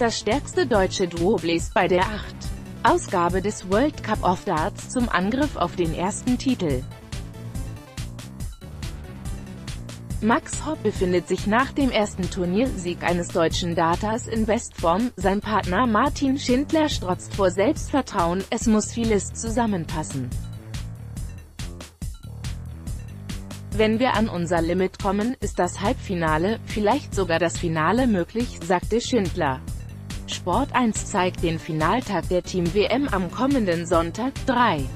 Das stärkste deutsche Duo bläst bei der 8. Ausgabe des World Cup of Darts zum Angriff auf den ersten Titel. Max Hopp befindet sich nach dem ersten Turniersieg eines deutschen Daters in Bestform, sein Partner Martin Schindler strotzt vor Selbstvertrauen, es muss vieles zusammenpassen. Wenn wir an unser Limit kommen, ist das Halbfinale, vielleicht sogar das Finale möglich, sagte Schindler. Sport 1 zeigt den Finaltag der Team WM am kommenden Sonntag, 3.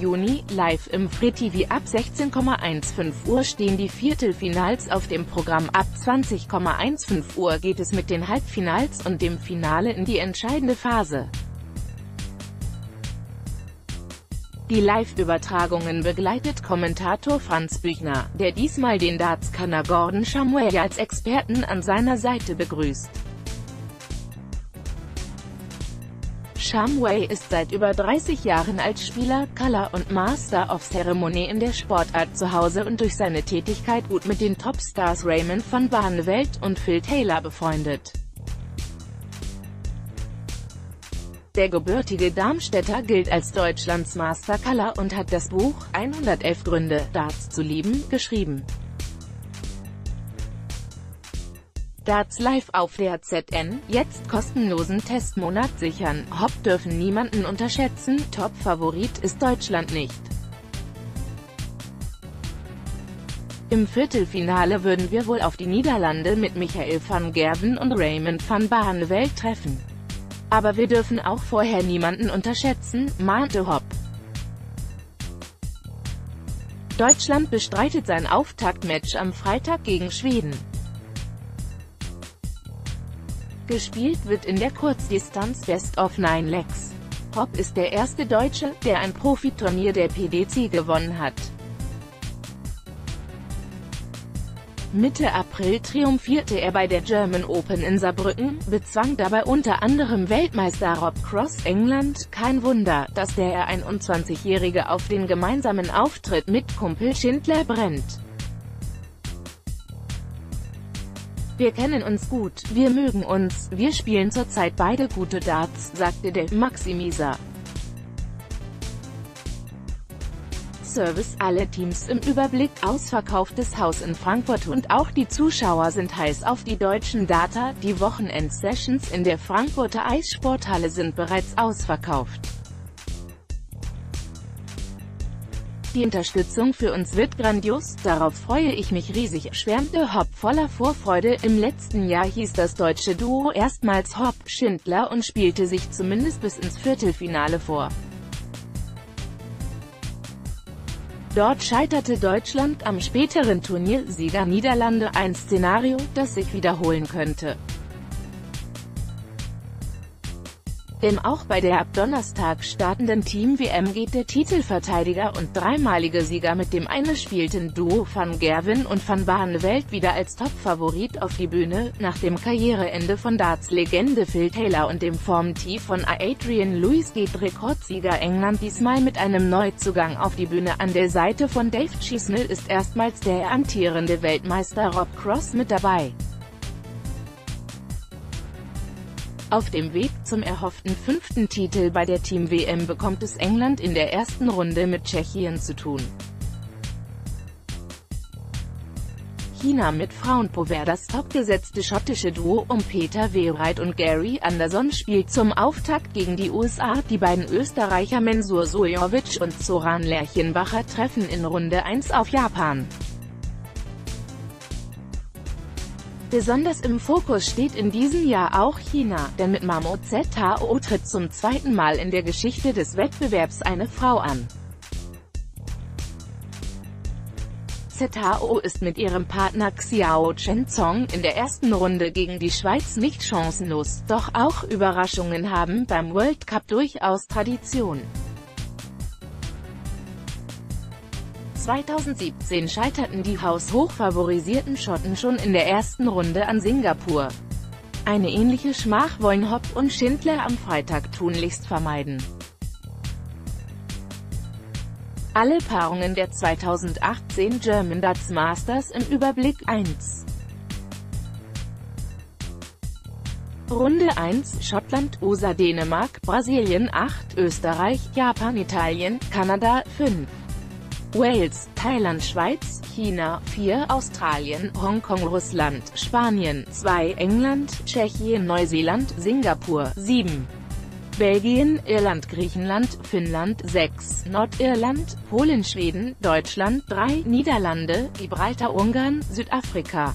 Juni, live im FreeTV ab 16,15 Uhr stehen die Viertelfinals auf dem Programm, ab 20,15 Uhr geht es mit den Halbfinals und dem Finale in die entscheidende Phase. Die Live-Übertragungen begleitet Kommentator Franz Büchner, der diesmal den Darts-Kanner Gordon Shumway als Experten an seiner Seite begrüßt. Shumway ist seit über 30 Jahren als Spieler, Color und Master of Ceremony in der Sportart zu Hause und durch seine Tätigkeit gut mit den Topstars Raymond van Barneveld und Phil Taylor befreundet. Der gebürtige Darmstädter gilt als Deutschlands Master Color und hat das Buch 111 Gründe, Darts zu lieben, geschrieben. Darts live auf der ZN, jetzt kostenlosen Testmonat sichern. Hopp dürfen niemanden unterschätzen, Top-Favorit ist Deutschland nicht. Im Viertelfinale würden wir wohl auf die Niederlande mit Michael van Gerven und Raymond van Barneveld treffen. Aber wir dürfen auch vorher niemanden unterschätzen, mahnte Hopp. Deutschland bestreitet sein Auftaktmatch am Freitag gegen Schweden. Gespielt wird in der Kurzdistanz Best of Nine Legs. Hopp ist der erste Deutsche, der ein Profiturnier der PDC gewonnen hat. Mitte April triumphierte er bei der German Open in Saarbrücken, bezwang dabei unter anderem Weltmeister Rob Cross England. Kein Wunder, dass der 21-Jährige auf den gemeinsamen Auftritt mit Kumpel Schindler brennt. Wir kennen uns gut, wir mögen uns, wir spielen zurzeit beide gute Darts, sagte der Maximiser. Service, alle Teams im Überblick, ausverkauftes Haus in Frankfurt und auch die Zuschauer sind heiß auf die deutschen Data, die Wochenend-Sessions in der Frankfurter Eissporthalle sind bereits ausverkauft. Die Unterstützung für uns wird grandios, darauf freue ich mich riesig, schwärmte Hopp voller Vorfreude. Im letzten Jahr hieß das deutsche Duo erstmals Hopp, Schindler und spielte sich zumindest bis ins Viertelfinale vor. Dort scheiterte Deutschland am späteren Turniersieger Niederlande, ein Szenario, das sich wiederholen könnte. Denn auch bei der ab Donnerstag startenden Team-WM geht der Titelverteidiger und dreimalige Sieger mit dem eingespielten Duo van Gerwen und van Barneveld wieder als Topfavorit auf die Bühne, nach dem Karriereende von Darts-Legende Phil Taylor und dem Formtief von Adrian Lewis geht Rekordsieger England diesmal mit einem Neuzugang auf die Bühne. An der Seite von Dave Chisnell ist erstmals der amtierende Weltmeister Rob Cross mit dabei. Auf dem Weg zum erhofften fünften Titel bei der Team-WM bekommt es England in der ersten Runde mit Tschechien zu tun. China mit Frauenpower Das topgesetzte schottische Duo um Peter Wehreit und Gary Anderson spielt zum Auftakt gegen die USA. Die beiden Österreicher Mensur Suljovic und Zoran Lerchenbacher treffen in Runde 1 auf Japan. Besonders im Fokus steht in diesem Jahr auch China, denn mit Mamo ZHO tritt zum zweiten Mal in der Geschichte des Wettbewerbs eine Frau an. ZHO ist mit ihrem Partner Xiao Chenzong in der ersten Runde gegen die Schweiz nicht chancenlos, doch auch Überraschungen haben beim World Cup durchaus Tradition. 2017 scheiterten die haushochfavorisierten Schotten schon in der ersten Runde an Singapur. Eine ähnliche Schmach wollen Hopp und Schindler am Freitag tunlichst vermeiden. Alle Paarungen der 2018 German Darts Masters im Überblick 1 Runde 1, Schottland, USA, Dänemark, Brasilien 8, Österreich, Japan, Italien, Kanada 5. Wales, Thailand, Schweiz, China 4, Australien, Hongkong, Russland, Spanien 2, England, Tschechien, Neuseeland, Singapur 7. Belgien, Irland, Griechenland, Finnland 6, Nordirland, Polen, Schweden, Deutschland 3, Niederlande, Gibraltar, Ungarn, Südafrika